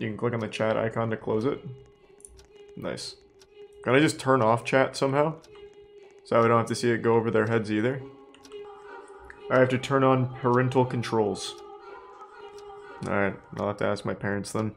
You can click on the chat icon to close it. Nice. Can I just turn off chat somehow? So I don't have to see it go over their heads either. I have to turn on parental controls. Alright, I'll have to ask my parents then.